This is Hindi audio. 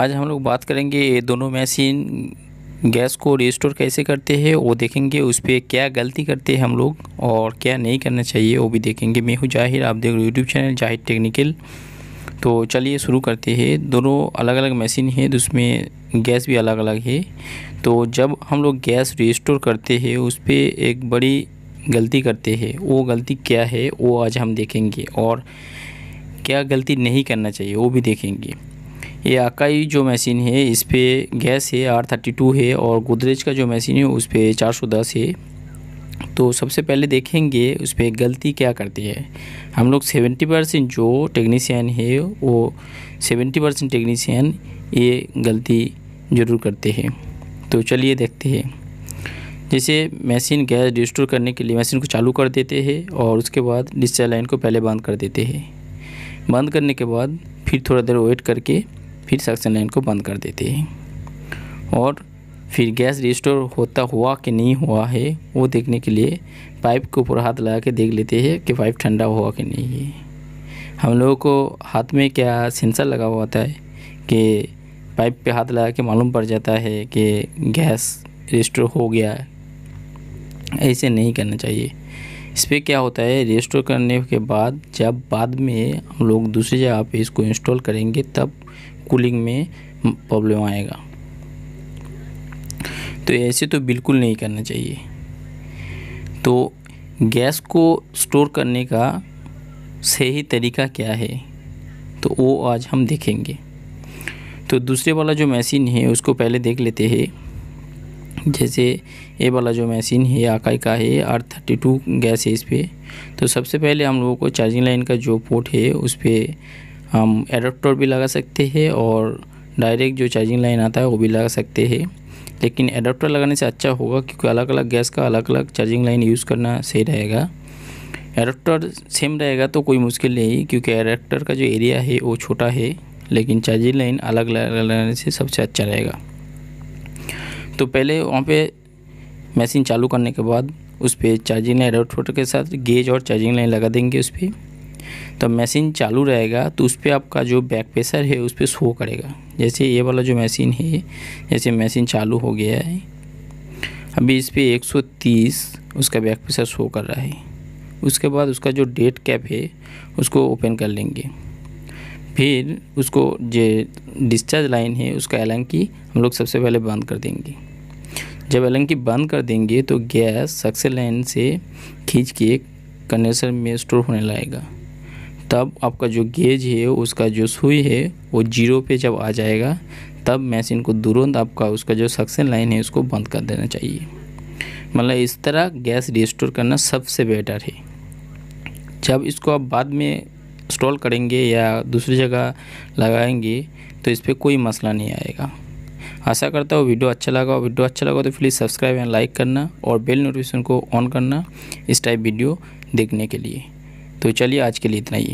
आज हम लोग बात करेंगे ये दोनों मशीन गैस को रिस्टोर कैसे करते हैं, वो देखेंगे, उस पर क्या गलती करते हैं हम लोग और क्या नहीं करना चाहिए, वो भी देखेंगे। मैं हूँ ज़ाहिर, आप देख रहे हो यूट्यूब चैनल ज़ाहिर टेक्निकल तो चलिए शुरू करते हैं। दोनों अलग अलग मशीन है, उसमें गैस भी अलग अलग है। तो जब हम लोग गैस रिस्टोर करते हैं, उस पर एक बड़ी गलती करते हैं। वो गलती क्या है, वो आज हम देखेंगे और क्या गलती नहीं करना चाहिए, वो भी देखेंगे। ये आकाई जो मशीन है, इस पर गैस है आर थर्टी टू है और गोदरेज का जो मशीन है, उस पर चार सौ दस है। तो सबसे पहले देखेंगे उस पर गलती क्या करती है। हम लोग सेवेंटी परसेंट जो टेक्नीशियन है, वो सेवेंटी परसेंट टेक्नीशियन ये गलती ज़रूर करते हैं। तो चलिए देखते हैं। जैसे मशीन गैस रिस्टोर करने के लिए मशीन को चालू कर देते हैं और उसके बाद डिस्चार्ज लाइन को पहले बंद कर देते हैं। बंद करने के बाद फिर थोड़ा देर वेट करके फिर सक्शन लाइन को बंद कर देते हैं। और फिर गैस रिस्टोर होता हुआ कि नहीं हुआ है, वो देखने के लिए पाइप के ऊपर हाथ लगा के देख लेते हैं कि पाइप ठंडा हुआ कि नहीं है। हम लोगों को हाथ में क्या सेंसर लगा हुआ होता है कि पाइप पे हाथ लगा के मालूम पड़ जाता है कि गैस रिस्टोर हो गया। ऐसे नहीं करना चाहिए। इस पर क्या होता है, रिस्टोर करने के बाद जब बाद में हम लोग दूसरी जगह पे इसको इंस्टॉल करेंगे, तब कूलिंग में प्रॉब्लम आएगा। तो ऐसे तो बिल्कुल नहीं करना चाहिए। तो गैस को स्टोर करने का सही तरीका क्या है? तो वो आज हम देखेंगे। तो दूसरे वाला जो मशीन है, उसको पहले देख लेते हैं। जैसे ये वाला जो मशीन है, आकाई का है आर थर्टी टू गैस है इस पर तो सबसे पहले हम लोगों को चार्जिंग लाइन का जो पोर्ट है, उस पर हम एडाप्टर भी लगा सकते हैं और डायरेक्ट जो चार्जिंग लाइन आता है वो भी लगा सकते हैं। लेकिन एडाप्टर लगाने से अच्छा होगा क्योंकि अलग अलग गैस का अलग अलग चार्जिंग लाइन यूज़ करना सही रहेगा। एडाप्टर सेम रहेगा तो कोई मुश्किल नहीं, क्योंकि एडाप्टर का जो एरिया है वो छोटा है, लेकिन चार्जिंग लाइन अलग लगाने से सबसे अच्छा रहेगा। तो पहले वहाँ पे मशीन चालू करने के बाद उस पर चार्जिंग लाइन एडाप्टर के साथ गेज और चार्जिंग लाइन लगा देंगे उस पर तो मशीन चालू रहेगा तो उस पर आपका जो बैक प्रेशर है, उस पर शो करेगा। जैसे ये वाला जो मशीन है, जैसे मशीन चालू हो गया है, अभी इस पर 130 उसका बैक प्रेशर शो कर रहा है। उसके बाद उसका जो डेट कैप है, उसको ओपन कर लेंगे। फिर उसको जो डिस्चार्ज लाइन है, उसका एलंकी हम लोग सबसे पहले बंद कर देंगे। जब एलंकी बंद कर देंगे तो गैस सक्सेस लाइन से खींच के कंडेंसर में स्टोर होने लगेगा। तब आपका जो गेज है, उसका जो सुई है, वो ज़ीरो पे जब आ जाएगा, तब मशीन को तुरंत आपका उसका जो सक्शन लाइन है, उसको बंद कर देना चाहिए। मतलब इस तरह गैस रिस्टोर करना सबसे बेटर है। जब इसको आप बाद में इंस्टॉल करेंगे या दूसरी जगह लगाएँगे तो इस पर कोई मसला नहीं आएगा। आशा करता हूँ वीडियो अच्छा लगा। और वीडियो अच्छा लगा तो प्लीज़ सब्सक्राइब एंड लाइक करना और बेल नोटिफिकेशन को ऑन करना इस टाइप वीडियो देखने के लिए। तो चलिए आज के लिए इतना ही।